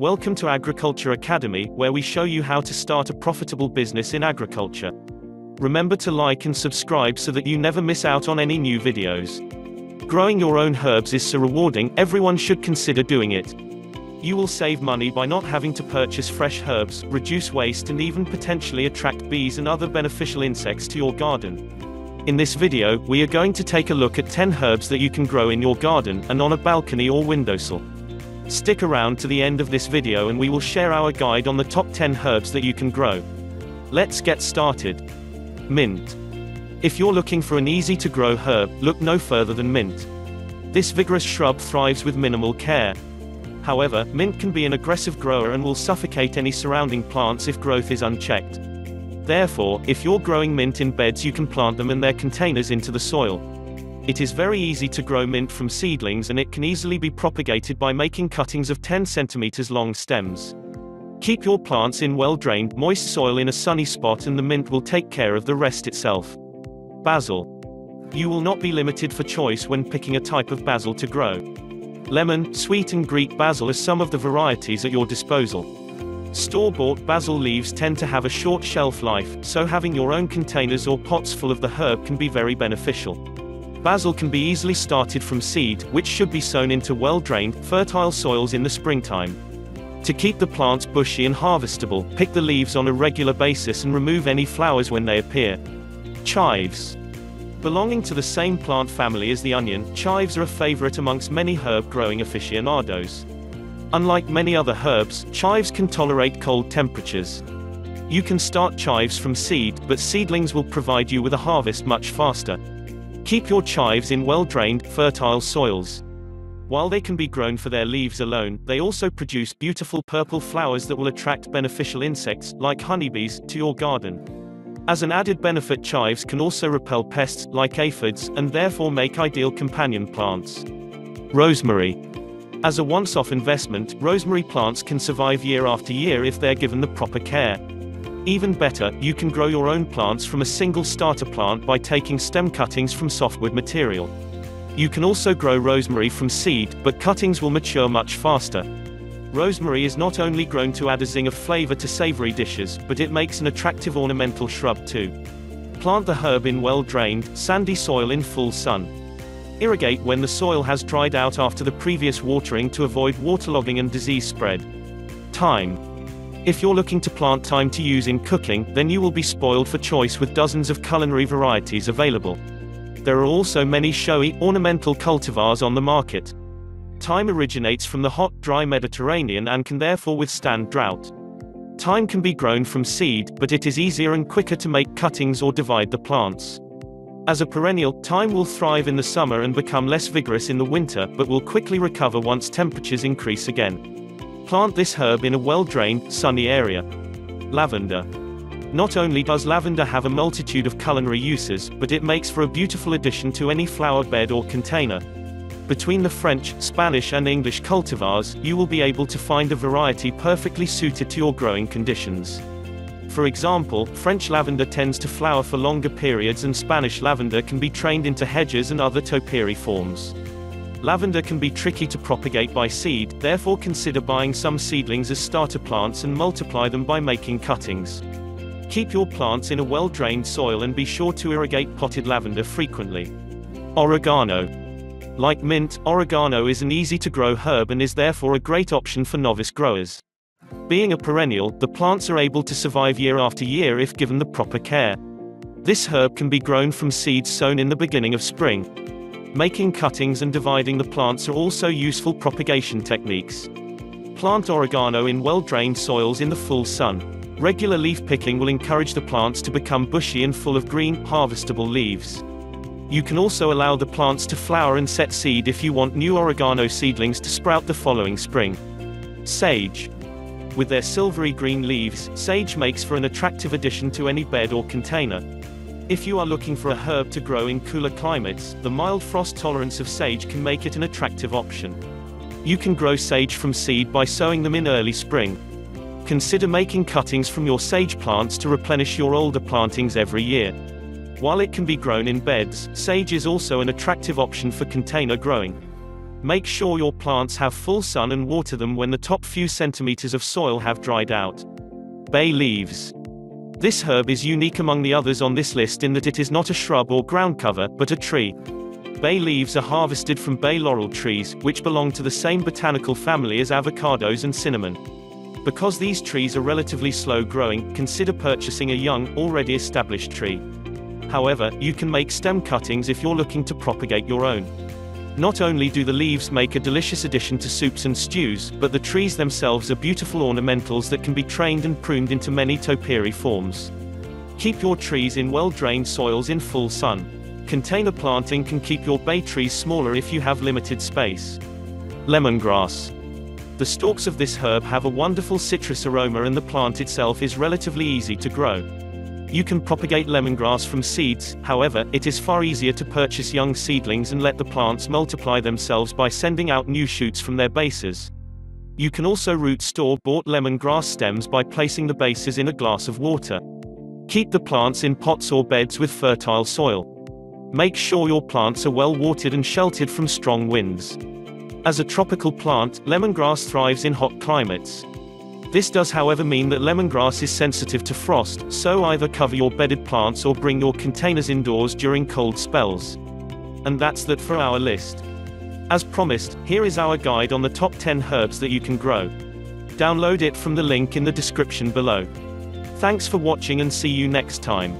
welcome to Agriculture Academy, where we show you how to start a profitable business in agriculture. Remember to like and subscribe so that you never miss out on any new videos. Growing your own herbs is so rewarding, everyone should consider doing it. You will save money by not having to purchase fresh herbs, reduce waste and even potentially attract bees and other beneficial insects to your garden. In this video, we are going to take a look at 10 herbs that you can grow in your garden and on a balcony or windowsill. Stick around to the end of this video and we will share our guide on the top 10 herbs that you can grow. Let's get started. Mint. If you're looking for an easy to grow herb, look no further than mint. This vigorous shrub thrives with minimal care. However, mint can be an aggressive grower and will suffocate any surrounding plants if growth is unchecked. Therefore, if you're growing mint in beds you can plant them and their containers into the soil. It is very easy to grow mint from seedlings and it can easily be propagated by making cuttings of 10 centimeters long stems. Keep your plants in well-drained, moist soil in a sunny spot and the mint will take care of the rest itself. Basil. You will not be limited for choice when picking a type of basil to grow. Lemon, sweet and Greek basil are some of the varieties at your disposal. Store-bought basil leaves tend to have a short shelf life, so having your own containers or pots full of the herb can be very beneficial. Basil can be easily started from seed, which should be sown into well-drained, fertile soils in the springtime. To keep the plants bushy and harvestable, pick the leaves on a regular basis and remove any flowers when they appear. Chives. Belonging to the same plant family as the onion, chives are a favorite amongst many herb-growing aficionados. Unlike many other herbs, chives can tolerate cold temperatures. You can start chives from seed, but seedlings will provide you with a harvest much faster. Keep your chives in well-drained, fertile soils. While they can be grown for their leaves alone, they also produce beautiful purple flowers that will attract beneficial insects, like honeybees, to your garden. As an added benefit chives can also repel pests, like aphids, and therefore make ideal companion plants. Rosemary. As a once-off investment, rosemary plants can survive year after year if they're given the proper care. Even better, you can grow your own plants from a single starter plant by taking stem cuttings from softwood material. You can also grow rosemary from seed, but cuttings will mature much faster. Rosemary is not only grown to add a zing of flavor to savory dishes, but it makes an attractive ornamental shrub too. Plant the herb in well-drained, sandy soil in full sun. Irrigate when the soil has dried out after the previous watering to avoid waterlogging and disease spread. Thyme. If you're looking to plant thyme to use in cooking, then you will be spoiled for choice with dozens of culinary varieties available. There are also many showy, ornamental cultivars on the market. Thyme originates from the hot, dry Mediterranean and can therefore withstand drought. Thyme can be grown from seed, but it is easier and quicker to make cuttings or divide the plants. As a perennial, thyme will thrive in the summer and become less vigorous in the winter, but will quickly recover once temperatures increase again. Plant this herb in a well-drained, sunny area. Lavender. Not only does lavender have a multitude of culinary uses, but it makes for a beautiful addition to any flower bed or container. Between the French, Spanish and English cultivars, you will be able to find a variety perfectly suited to your growing conditions. For example, French lavender tends to flower for longer periods and Spanish lavender can be trained into hedges and other topiary forms. Lavender can be tricky to propagate by seed, therefore consider buying some seedlings as starter plants and multiply them by making cuttings. Keep your plants in a well-drained soil and be sure to irrigate potted lavender frequently. Oregano. Like mint, oregano is an easy-to-grow herb and is therefore a great option for novice growers. Being a perennial, the plants are able to survive year after year if given the proper care. This herb can be grown from seeds sown in the beginning of spring. Making cuttings and dividing the plants are also useful propagation techniques. Plant oregano in well-drained soils in the full sun. Regular leaf picking will encourage the plants to become bushy and full of green, harvestable leaves. You can also allow the plants to flower and set seed if you want new oregano seedlings to sprout the following spring. Sage. With their silvery green leaves, sage makes for an attractive addition to any bed or container. If you are looking for a herb to grow in cooler climates, the mild frost tolerance of sage can make it an attractive option. You can grow sage from seed by sowing them in early spring. Consider making cuttings from your sage plants to replenish your older plantings every year. While it can be grown in beds, sage is also an attractive option for container growing. Make sure your plants have full sun and water them when the top few centimeters of soil have dried out. Bay leaves. This herb is unique among the others on this list in that it is not a shrub or ground cover, but a tree. Bay leaves are harvested from bay laurel trees, which belong to the same botanical family as avocados and cinnamon. Because these trees are relatively slow growing, consider purchasing a young, already established tree. However, you can make stem cuttings if you're looking to propagate your own. Not only do the leaves make a delicious addition to soups and stews, but the trees themselves are beautiful ornamentals that can be trained and pruned into many topiary forms. Keep your trees in well-drained soils in full sun. Container planting can keep your bay trees smaller if you have limited space. Lemongrass. The stalks of this herb have a wonderful citrus aroma and the plant itself is relatively easy to grow. You can propagate lemongrass from seeds, however, it is far easier to purchase young seedlings and let the plants multiply themselves by sending out new shoots from their bases. You can also root store-bought lemongrass stems by placing the bases in a glass of water. Keep the plants in pots or beds with fertile soil. Make sure your plants are well watered and sheltered from strong winds. As a tropical plant, lemongrass thrives in hot climates. This does however mean that lemongrass is sensitive to frost, so either cover your bedded plants or bring your containers indoors during cold spells. And that's that for our list. As promised, here is our guide on the top 10 herbs that you can grow. Download it from the link in the description below. Thanks for watching and see you next time.